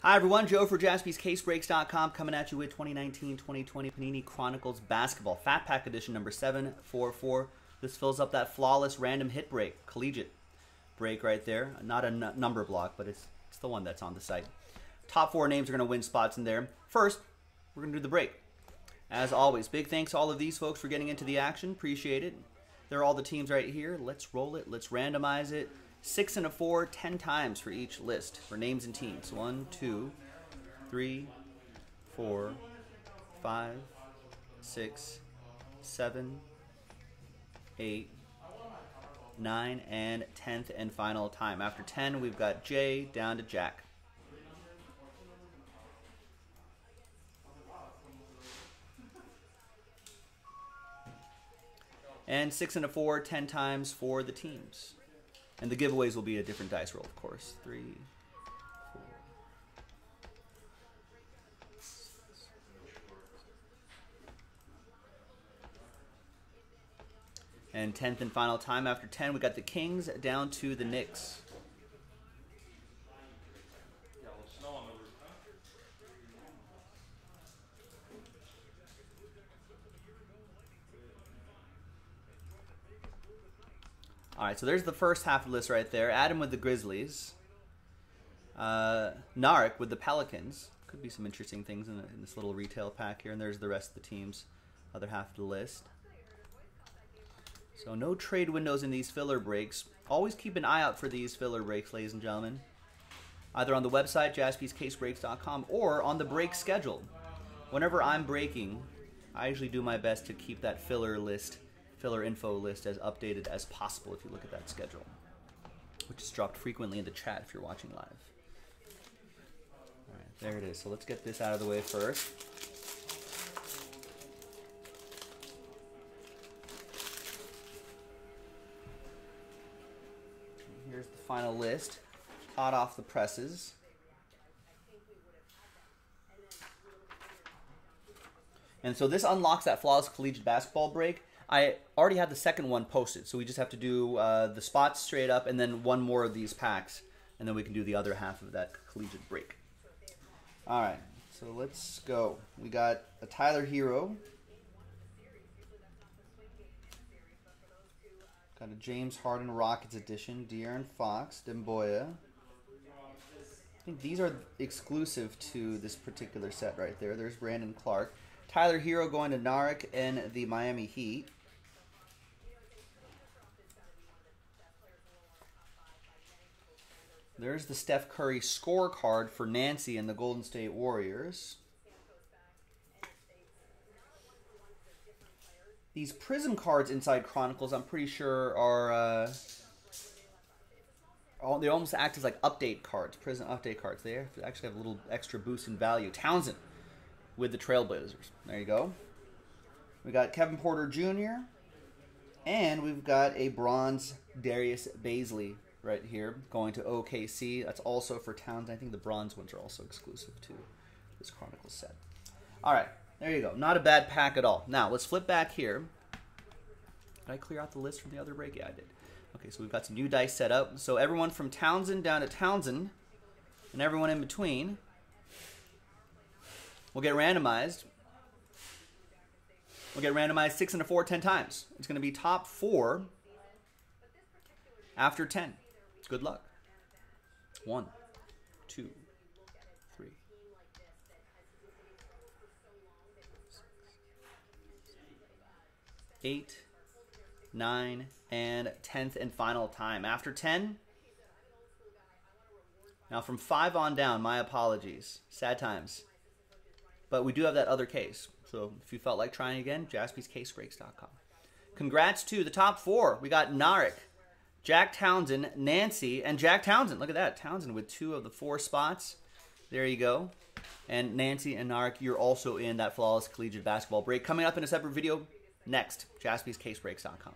Hi, everyone. Joe for jaspyscasebreaks.com coming at you with 2019-2020 Panini Chronicles Basketball Fat Pack Edition number 744. This fills up that flawless random hit break, collegiate break right there. Not a number block, but it's, it's the one that's on the site. Top four names are going to win spots in there. First, we're going to do the break. As always, big thanks to all of these folks for getting into the action. Appreciate it. There are all the teams right here. Let's roll it. Let's randomize it. Six and a four, ten times for each list for names and teams. One, two, three, four, five, six, seven, eight, nine, and tenth and final time. After ten, we've got J down to Jack. And six and a four, ten times for the teams. And the giveaways will be a different dice roll, of course. Three, four. And 10th and final time after 10, we got the Kings down to the Knicks. All right, so there's the first half of the list right there. Adam with the Grizzlies. Uh, Narek with the Pelicans. Could be some interesting things in, in, this little retail pack here. And there's the rest of the teams, other half of the list. So no trade windows in these filler breaks. Always keep an eye out for these filler breaks, ladies and gentlemen. Either on the website, jaspyscasebreaks.com, or on the break schedule. Whenever I'm breaking, I usually do my best to keep that filler list filler info list as updated as possible if you look at that schedule, which is dropped frequently in the chat if you're watching live. All right, there it is. So let's get this out of the way first. Here's the final list, hot off the presses. And so this unlocks that flawless collegiate basketball break I already have the second one posted, so we just have to do uh, the spots straight up and then one more of these packs, and then we can do the other half of that collegiate break. All right, so let's go. We got a Tyler Herro. Got a James Harden Rockets edition, De'Aaron Fox, Demboya. I think these are exclusive to this particular set right there. There's Brandon Clarke. Tyler Herro going to Narek and the Miami Heat. There's the Steph Curry scorecard for Nancy and the Golden State Warriors. These Prism cards inside Chronicles, I'm pretty sure, are uh, all, they almost act as like update cards, Prism update cards. They actually have a little extra boost in value. Townsend with the Trailblazers. There you go. We got Kevin Porter Jr. And we've got a bronze Darius Bazley right here, going to OKC. That's also for Towns. I think the bronze ones are also exclusive to this Chronicles set. All right, there you go. Not a bad pack at all. Now, let's flip back here. Did I clear out the list from the other break? Yeah, I did. Okay, so we've got some new dice set up. So everyone from Townsend down to Townsend, and everyone in between will get randomized. We'll get randomized six and a four, ten times. It's going to be top four after Good luck. One, two, three. Eight, nine, and tenth and final time. After ten, now from five on down, my apologies. Sad times. But we do have that other case. So if you felt like trying again, jaspyscasebreaks.com. Congrats to the top four. We got Narek, Jack Townsend, Nancy, and Jack Townsend. Look at that. Townsend with two of the four spots. There you go. And Nancy and Narek, you're also in that flawless collegiate basketball break. Coming up in a separate video next, jaspyscasebreaks.com.